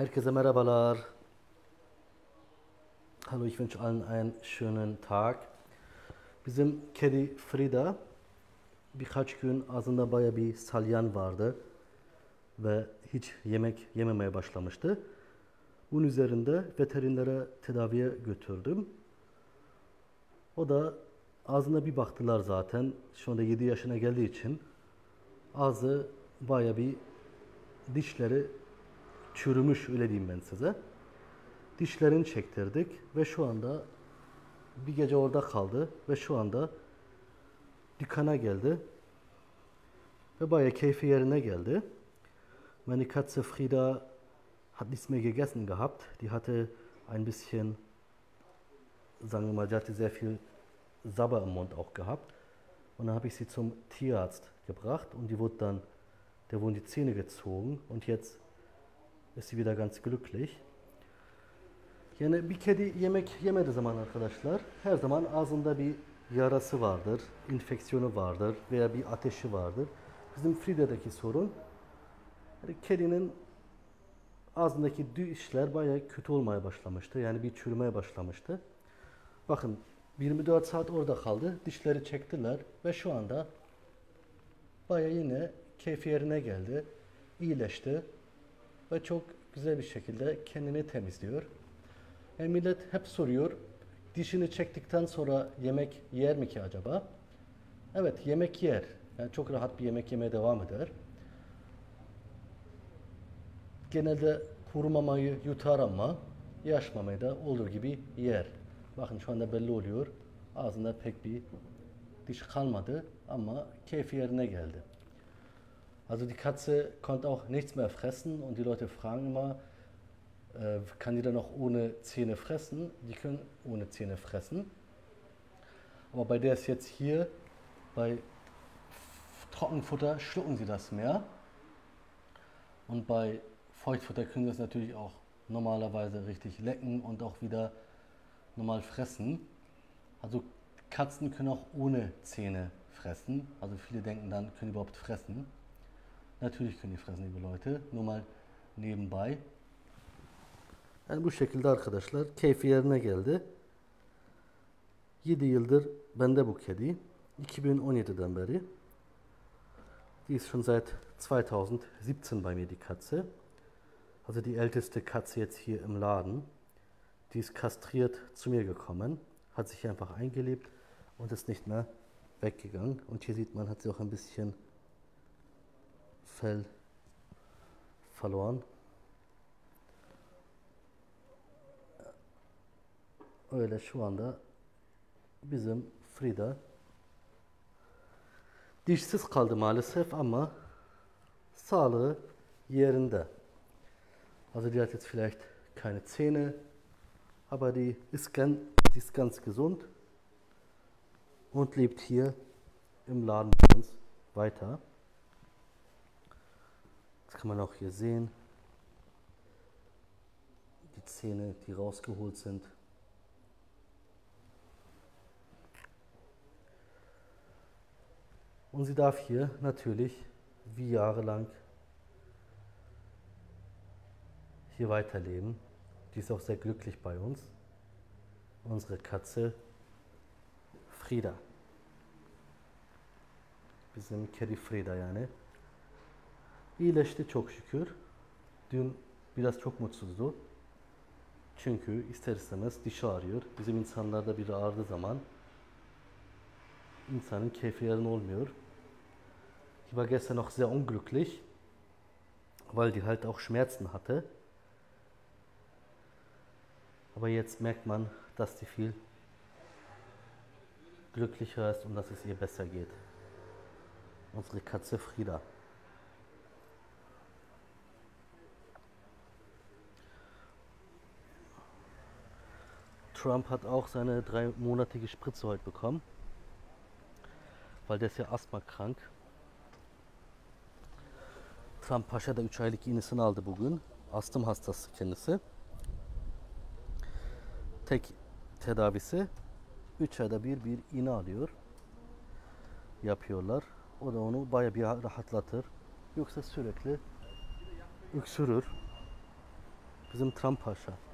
Herkese merhabalar. Hallo, ich wünsche allen einen schönen Tag. Bizim kedi Frida birkaç gün ağzında baya bir salyan vardı ve hiç yemek yememeye başlamıştı. Bunun üzerinde veterinere tedaviye götürdüm. O da ağzına bir baktılar zaten. Şu anda 7 yaşına geldiği için ağzı baya bir dişleri çürümüş öyle diyeyim ben size. Dişlerini çektirdik ve şu anda bir gece orada kaldı ve şu anda dükkana geldi ve bayağı keyfi yerine geldi. Meine Katze Frida hat nichts mehr gegessen gehabt. Die hatte ein bisschen, sagen wir mal, die hatte sehr viel Sabber im Mund auch gehabt. Und dann habe ich sie zum Tierarzt gebracht und die wurde dann, der wurden die Zähne gezogen und jetzt ist sie wieder ganz glücklich. Yani bir kedi yemek yemediği zaman arkadaşlar her zaman ağzında bir yarası vardır, infeksiyonu vardır veya bir ateşi vardır. Bizim Frida'daki sorun yani kedinin ağzındaki dişler bayağı kötü olmaya başlamıştı. Yani bir çürümeye başlamıştı. Bakın 24 saat orada kaldı. Dişleri çektiler ve şu anda bayağı yine keyfi yerine geldi. iyileşti ve çok güzel bir şekilde kendini temizliyor. Yani millet hep soruyor, dişini çektikten sonra yemek yer mi ki acaba? Evet, yemek yer. Yani çok rahat bir yemek yemeye devam eder. Genelde kurumamayı yutar ama yaşmamayı da olur gibi yer. Bakın şu anda belli oluyor. Ağzında pek bir diş kalmadı ama keyfi yerine geldi. Also die Katze konnte auch nichts mehr fressen und die Leute fragen immer, äh, kann die dann noch ohne Zähne fressen? Die können ohne Zähne fressen. Aber bei der ist jetzt hier, bei Trockenfutter schlucken sie das mehr. Und bei Feuchtfutter können sie das natürlich auch normalerweise richtig lecken und auch wieder normal fressen. Also Katzen können auch ohne Zähne fressen. Also viele denken dann, können überhaupt fressen. Natürlich können die fressen, liebe Leute. Nur mal nebenbei. Yani bu şekilde arkadaşlar keyfi yerine geldi. 7 yıldır bende bu kedi. 2017'den beri. Die ist schon seit 2017 bei mir die Katze. Also die älteste Katze jetzt hier im Laden. Die ist kastriert zu mir gekommen, hat sich einfach eingelebt und ist nicht mehr weggegangen. Und hier sieht man, hat sie auch ein bisschen Fell verloren. Öyle şu anda bizim Frida dişsiz kaldı maalesef ama sağlığı yerinde. Also die hat jetzt vielleicht keine Zähne, aber die ist ganz, die ist ganz gesund und lebt hier im Laden bei uns weiter. Kann man auch hier sehen. Die Zähne, die rausgeholt sind. Und sie darf hier natürlich wie jahrelang hier weiterleben. Die ist auch sehr glücklich bei uns. Unsere Katze Frida. Bizim kedi Frida yani. İyileşti çok şükür. Dün biraz çok mutsuzdu. Çünkü ister istemez dişi ağrıyor. Bizim insanlarda biri ağrıdığı zaman insanın keyfi yerine olmuyor. Die war gestern noch sehr unglücklich, weil die halt auch Schmerzen hatte. Aber jetzt merkt man, dass die viel glücklicher ist und dass es ihr besser geht. Unsere Katze Frieda. Trump hat auch seine dreimonatige Spritze heute bekommen, weil der ist ja asthmakrank. Trump Paşa da 3 aylık iğnesini aldı bugün. Astım hastası kendisi. Tek tedavisi 3 ayda bir bir iğne alıyor. Yapıyorlar. O da onu baya bir rahatlatır. Yoksa sürekli öksürür. Bizim Trampaşa.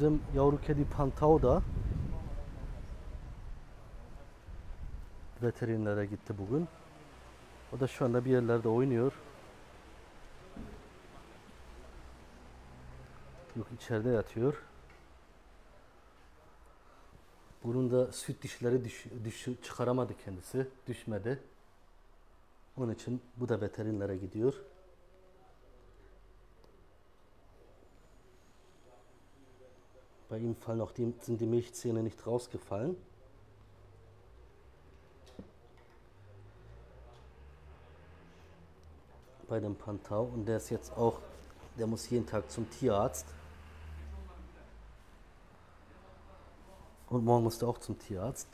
Bizim yavru kedi Pantao da veterinere gitti bugün. O da şu anda bir yerlerde oynuyor. Yok içeride yatıyor. Bunun da süt dişleri düş, düş, çıkaramadı kendisi. Düşmedi. Onun için bu da veterinere gidiyor. Bei ihm fallen auch die, sind die Milchzähne nicht rausgefallen. Bei dem Pantau und der ist jetzt auch, der muss jeden Tag zum Tierarzt. Und morgen musste auch zum Tierarzt.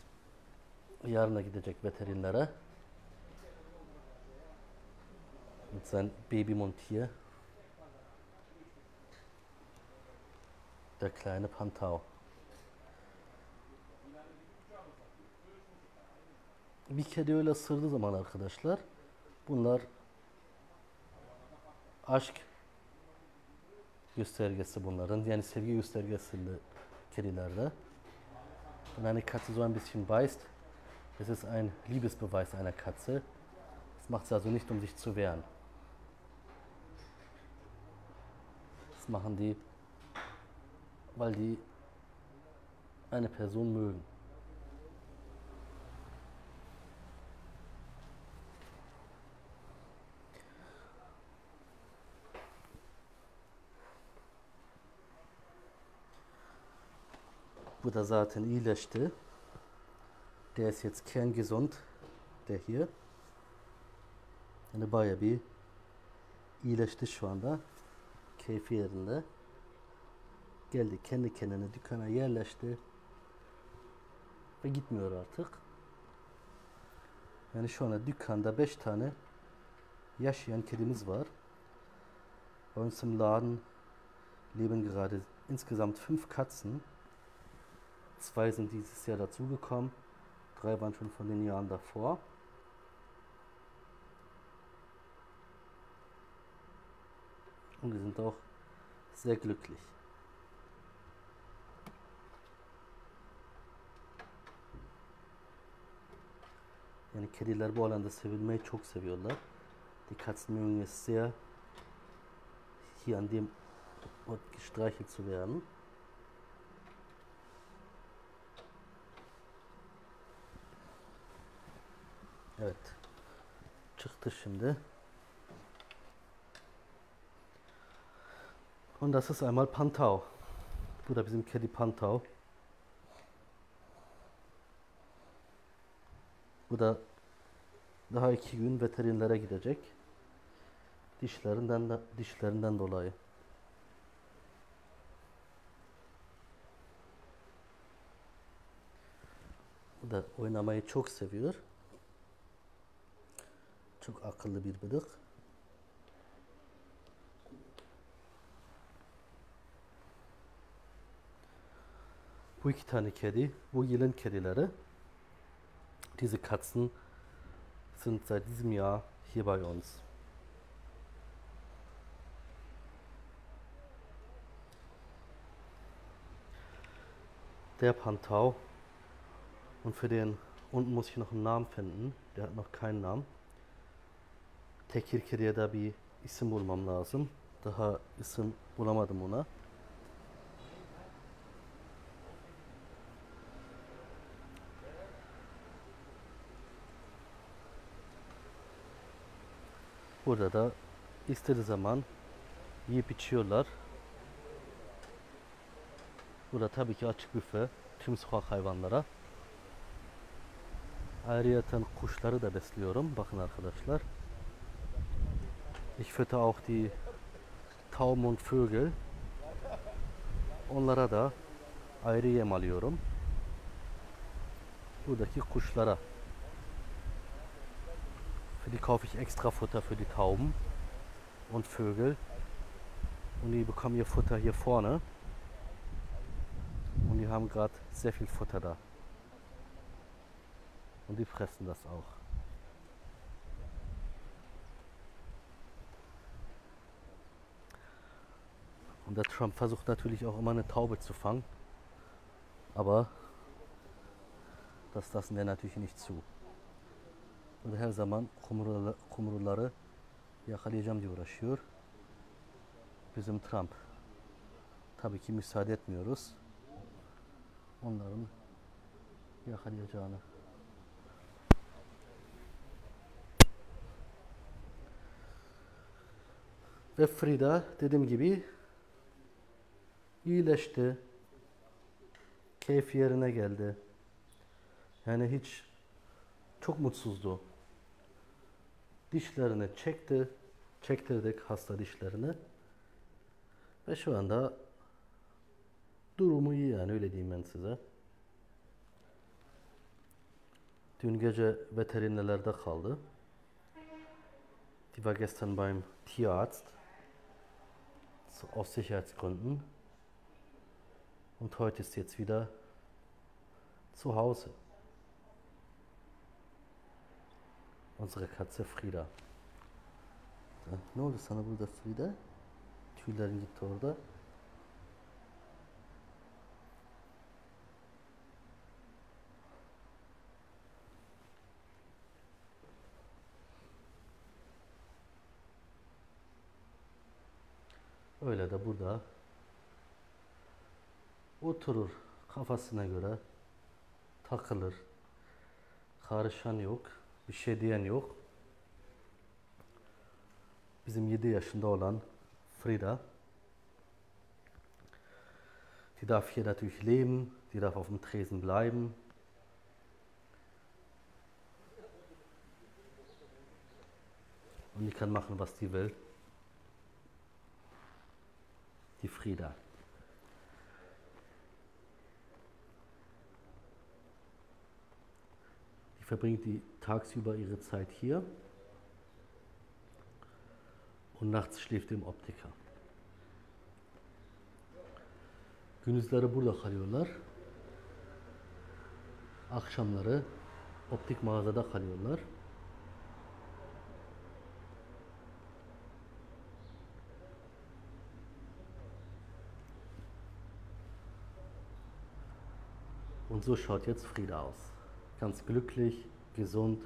Yarın da gidecek veterinere. Mit seinem Babymontier. Der kleine Pantau. Bir kedi öyle ısırdığı zaman arkadaşlar bunlar aşk göstergesi bunların. Yani sevgi göstergesi kedilerde. Wenn eine Katze so ein bisschen beißt, das ist ein Liebesbeweis einer Katze. Das macht sie also nicht, um sich zu wehren. Das machen die, weil die eine Person mögen. Bu da zaten iyileşti. Der ist jetzt kerngesund. Der hier. Yani baya bir iyileşti şu anda. Keyfi yerinde. Geldi kendi kendine dükkana yerleşti. Ve gitmiyor artık. Yani şu anda dükkanda 5 tane yaşayan kedimiz var. Bei uns im Laden leben gerade insgesamt 5 Katzen. Zwei sind dieses Jahr dazugekommen. Drei waren schon von den Jahren davor. Und die sind auch sehr glücklich. Yani kediler bu alanda sevilmeyi çok seviyorlar. Die Katzen mögen es sehr, hier an dem Ort gestreichelt zu werden. Evet. Çıktı şimdi. Und das ist einmal Pantau. Bu da bizim kedi Pantau. Bu da daha iki gün veterinere gidecek. Dişlerinden de, dişlerinden dolayı. Bu da oynamayı çok seviyor. Çok akıllı bir bıdık. Bu iki tane kedi, bu yılın kedileri. Diese Katzen sind seit diesem Jahr hier bei uns. Der Pantau. Und für den unten muss ich noch einen Namen finden. Der hat noch keinen Namen. Tekir kediye de bir isim bulmam lazım. Daha isim bulamadım ona. Burada da istediği zaman yiyip içiyorlar. Burada tabii ki açık büfe tüm sokak hayvanlara. Ayrıyeten kuşları da besliyorum. Bakın arkadaşlar. Ich fütter auch die Tauben und Vögel. Onlara da ayrı yem alıyorum. Buradaki kuşlara. Für die kaufe ich extra Futter für die Tauben und Vögel. Und die bekommen ihr Futter hier vorne. Und die haben gerade sehr viel Futter da. Und die fressen das auch. Und der Trump versucht natürlich auch immer eine Taube zu fangen. Aber das lassen wir natürlich nicht zu. O da her zaman kumruları, kumruları yakalayacağım diye uğraşıyor. Bizim Trump. Tabii ki müsaade etmiyoruz. Onların yakalayacağını. Ve Frida dediğim gibi iyileşti. Keyfi yerine geldi. Yani hiç çok mutsuzdu. Dişlerini çekti. Çektirdik hasta dişlerini. Ve şu anda durumu iyi yani öyle diyeyim ben size. Dün gece veterinelerde kaldı. Die war gestern beim Tierarzt aus Sicherheitsgründen. Und heute ist jetzt wieder zu Hause. Unsere Katze Frida. Da, Ne oldu sana burada Frida? Tüylerin gitti orada. Öyle de burada oturur kafasına göre takılır. Karışan yok, bir şey diyen yok. Bizim 7 yaşında olan Frida, die darf hier natürlich leben, die darf auf dem Tresen bleiben. Und die kann machen, was die will. Die Frida. Verbringt die tagsüber ihre Zeit hier und nachts schläft im Optiker. Gündüzleri burada kalıyorlar. Akşamları optik mağazada kalıyorlar. Und so schaut jetzt Frieda aus. Ganz glücklich, gesund,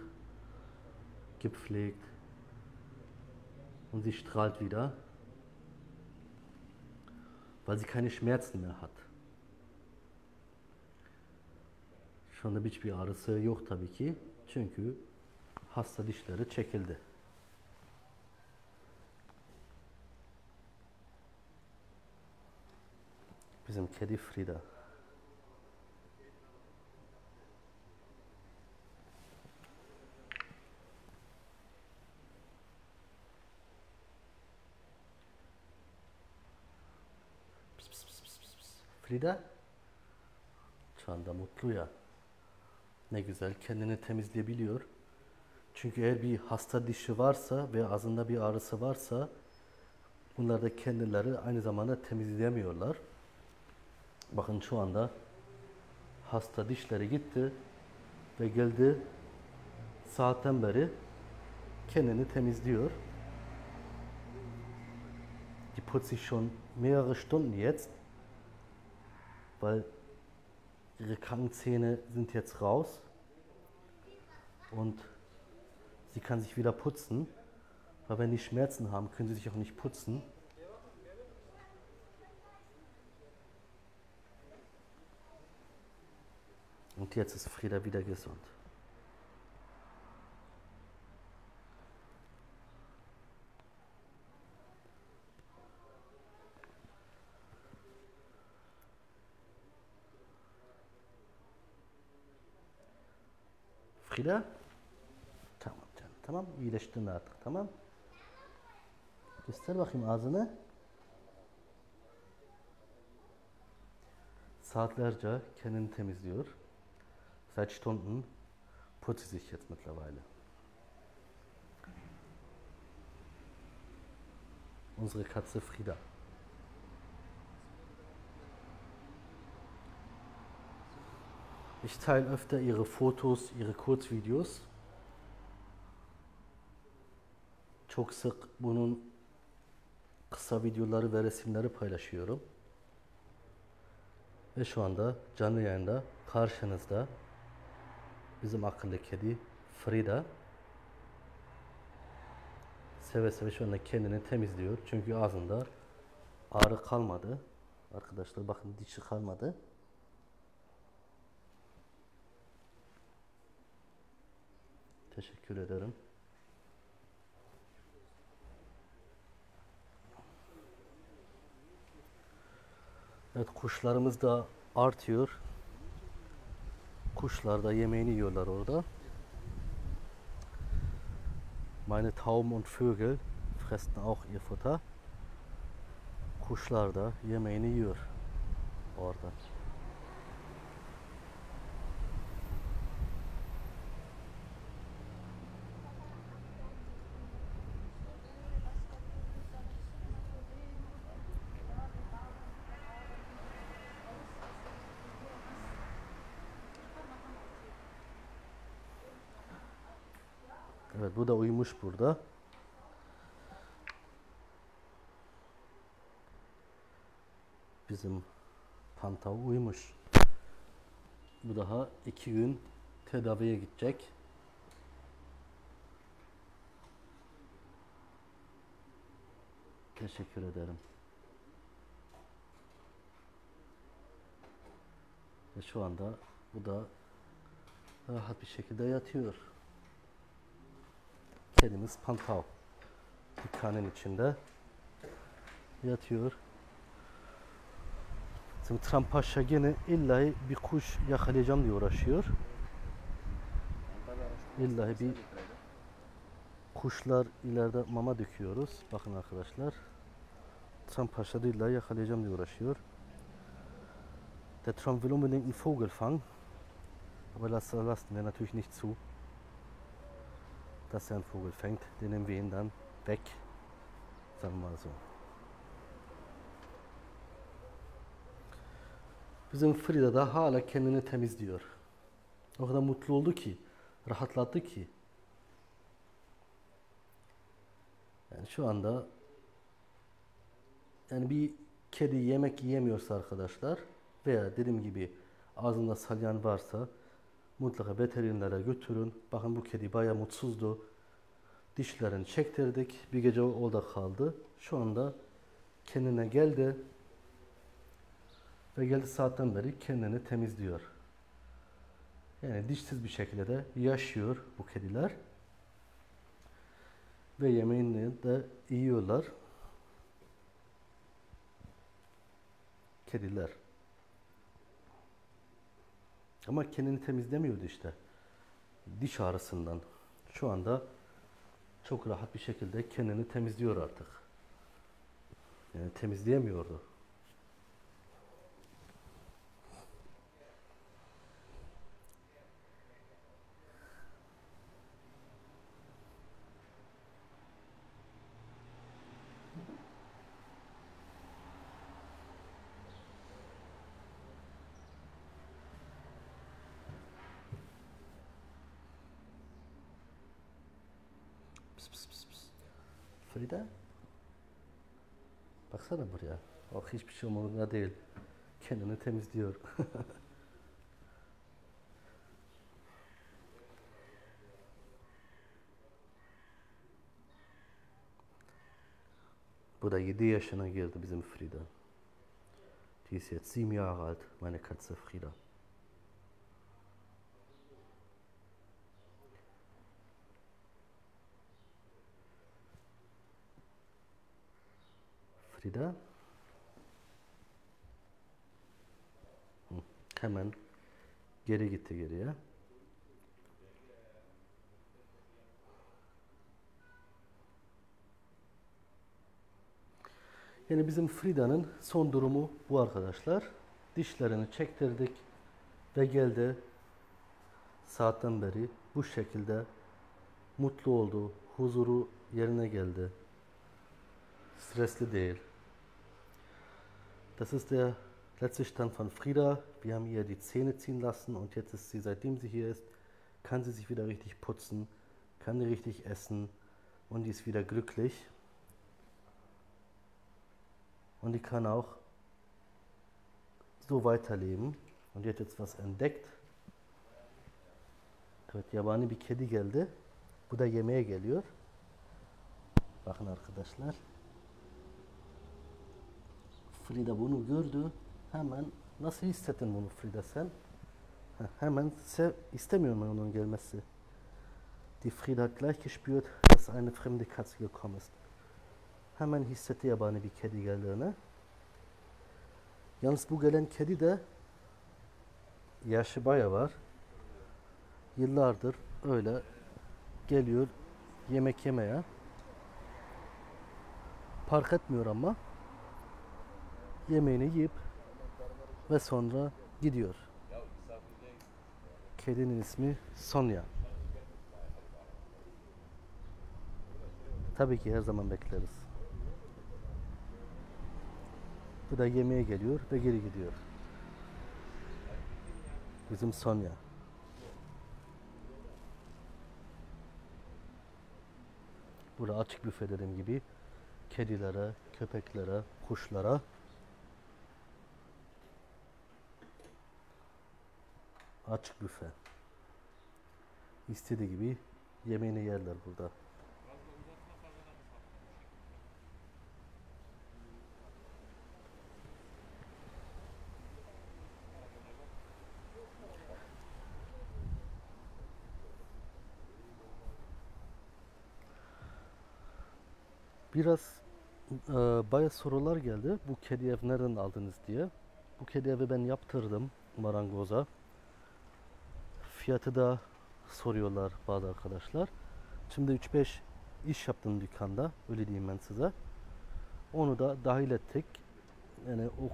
gepflegt. Und sie strahlt wieder, weil sie keine Schmerzen mehr hat. Şu anda hiçbir ağrısı yok tabii ki. Çünkü hasta dişleri çekildi. Bizim kedi Frida. Frida şu anda mutlu ya. Ne güzel kendini temizleyebiliyor. Çünkü eğer bir hasta dişi varsa ve ağzında bir ağrısı varsa bunlar da kendileri aynı zamanda temizleyemiyorlar. Bakın şu anda hasta dişleri gitti ve geldi saatten beri kendini temizliyor. Die schon mehrere Stunden jetzt, weil ihre Krankenzähne sind jetzt raus und sie kann sich wieder putzen, weil wenn die Schmerzen haben, können sie sich auch nicht putzen. Und jetzt ist Frieda wieder gesund. Frida? Tamam canım. Tamam iyileştin artık tamam. Göster bakayım ağzını. Saatlerce kendini temizliyor. Seit Stunden putzt sie sich jetzt mittlerweile. Unsere Katze Frida. Ich teile öfter ihre Fotos, ihre Kurzvideos. Çok sık bunun kısa videoları ve resimleri paylaşıyorum. Ve şu anda canlı yayında karşınızda bizim akıllı kedi Frida. Seve seve şu anda kendini temizliyor. Çünkü ağzında ağrı kalmadı. Arkadaşlar bakın dişi kalmadı. Teşekkür ederim. Evet kuşlarımız da artıyor. Kuşlar da yemeğini yiyorlar orada. Meine Tauben und Vögel fressen auch ihr Futter. Kuşlar da yemeğini yiyor orada. Uyumuş burada. Bizim pantav uyumuş. Bu daha iki gün tedaviye gidecek. Teşekkür ederim. Ve şu anda bu da rahat bir şekilde yatıyor. Kedimiz Pantav. Dükkanın içinde yatıyor. Şimdi Trump Paşa gene illa bir kuş yakalayacağım diye uğraşıyor. İlla bir kuşlar ileride mama döküyoruz. Bakın arkadaşlar. Trump Paşa da illa yakalayacağım diye uğraşıyor. Der Trump will unbedingt einen Vogel fangen. Aber das lassen wir natürlich nicht zu. Dass er einen Vogel fängt, den nehmen wir ihn dann weg. Sagen wir mal so. Bizim Frida da hala kendini temizliyor. O kadar mutlu oldu ki, rahatladı ki. Yani şu anda yani bir kedi yemek yiyemiyorsa arkadaşlar veya dediğim gibi ağzında salyan varsa mutlaka veterinere götürün. Bakın bu kedi bayağı mutsuzdu. Dişlerini çektirdik. Bir gece orada kaldı. Şu anda kendine geldi. Ve geldi saatten beri kendini temizliyor. Yani dişsiz bir şekilde de yaşıyor bu kediler. Ve yemeğini de yiyorlar. Kediler. Ama kendini temizlemiyordu işte. Diş ağrısından. Şu anda çok rahat bir şekilde kendini temizliyor artık. Yani temizleyemiyordu. Frida. Baksana buraya. Bak hiçbir şey umurunda değil. Kendini temizliyor. Bu da 7 yaşına girdi bizim Frida. Die ist jetzt sieben Jahre alt, meine Katze Frida. Frida. Hemen geri gitti geriye. Yani bizim Frida'nın son durumu bu arkadaşlar. Dişlerini çektirdik ve geldi saatten beri bu şekilde mutlu oldu, huzuru yerine geldi. Stresli değil. Das ist der letzte Stand von Frieda. Wir haben ihr die Zähne ziehen lassen und jetzt ist sie, seitdem sie hier ist, kann sie sich wieder richtig putzen, kann richtig essen und die ist wieder glücklich. Und die kann auch so weiterleben. Und die hat jetzt was entdeckt. Evet yabani bir kedi geldi. Bu da yemeğe geliyor. Bakın arkadaşlar. Frida bunu gördü. Hemen nasıl hissettin bunu Frida sen? Heh, Hemen sev, istemiyorum onun gelmesi. Die Frida hat gleich gespürt, dass eine fremde Katze gekommen ist. Hemen hissetti yabani bir kedi geldiğini. Yalnız bu gelen kedi de yaşı baya var. Yıllardır öyle geliyor yemek yemeye. Park etmiyor ama yemeğini yiyip ve sonra gidiyor. Kedinin ismi Sonya. Tabii ki her zaman bekleriz. Bu da yemeğe geliyor ve geri gidiyor. Bizim Sonya. Burada açık büfe dediğim gibi kedilere, köpeklere, kuşlara açık büfe. İstediği gibi yemeğini yerler burada. Biraz e, bayağı sorular geldi. Bu kedi ev nereden aldınız diye. Bu kedi evi ben yaptırdım marangoza. Fiyatı da soruyorlar bazı arkadaşlar. Şimdi 3-5 iş yaptım dükkanda. Öyle diyeyim ben size. Onu da dahil ettik. Yani o,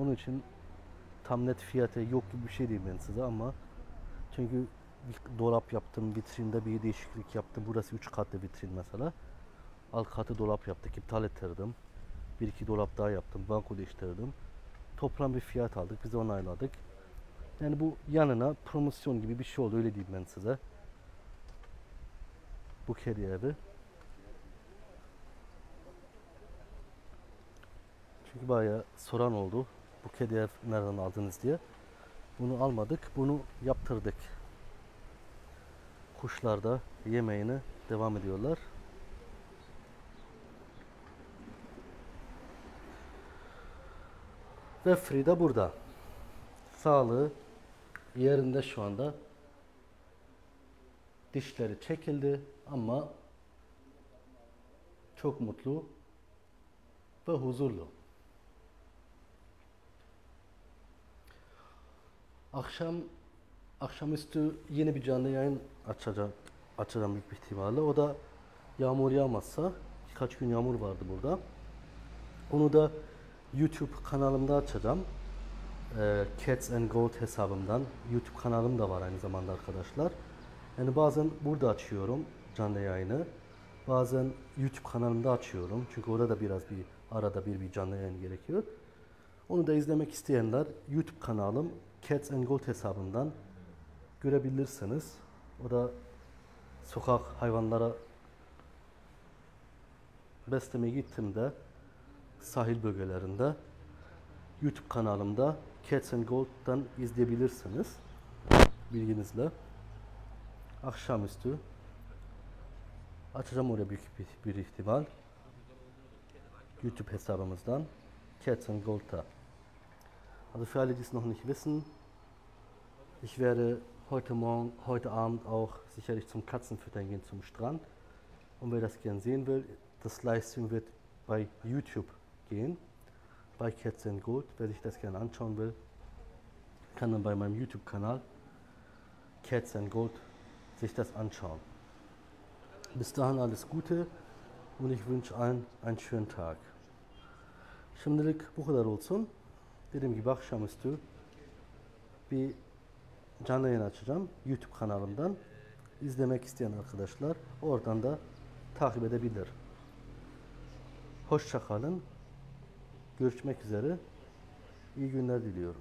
onun için tam net fiyatı yok gibi bir şey diyeyim ben size ama çünkü bir dolap yaptım, vitrinde bir değişiklik yaptım. Burası 3 katlı vitrin mesela. Alt katı dolap yaptık, iptal ettirdim. Bir iki dolap daha yaptım, banko değiştirdim. Toplam bir fiyat aldık, biz onayladık. Yani bu yanına promosyon gibi bir şey oldu, öyle diyeyim ben size. Bu kedi evi. Çünkü bayağı soran oldu. Bu ev nereden aldınız diye. Bunu almadık, bunu yaptırdık. Kuşlar da yemeğine devam ediyorlar. Ve Frida burada. Sağlığı yerinde şu anda. Dişleri çekildi ama çok mutlu ve huzurlu. Akşam akşamüstü yeni bir canlı yayın açacağım, açacağım büyük bir ihtimalle. O da yağmur yağmazsa birkaç gün yağmur vardı burada. Onu da YouTube kanalımda açacağım. Ee, Cats and Gold hesabımdan. YouTube kanalım da var aynı zamanda arkadaşlar. Yani bazen burada açıyorum canlı yayını. Bazen YouTube kanalımda açıyorum. Çünkü orada da biraz bir arada bir bir canlı yayın gerekiyor. Onu da izlemek isteyenler YouTube kanalım Cats and Gold hesabından görebilirsiniz. O da sokak hayvanlara beslemeye gittiğimde sahil bölgelerinde YouTube kanalımda Cats and Gold'dan izleyebilirsiniz. Bilginizle. Akşamüstü açacağım oraya büyük bir, bir ihtimal. YouTube hesabımızdan Cats and Gold'da. Also für alle, die es noch nicht wissen, ich werde heute Morgen, heute Abend auch sicherlich zum Katzenfüttern gehen zum Strand. Und wer das gern sehen will, das Livestream wird bei YouTube gehen. Bei Cats and Gold, wer sich das gerne anschauen will, kann dann bei meinem YouTube-Kanal Cats and Gold sich das anschauen. Bis dahin alles Gute und ich wünsche allen einen schönen Tag. Şimdilik bu kadar olsun. Dediğim gibi akşamüstü bir canlı yayın açacağım YouTube kanalımdan. İzlemek isteyen arkadaşlar oradan da takip edebilir. Hoşça kalın. Görüşmek üzere. İyi günler diliyorum.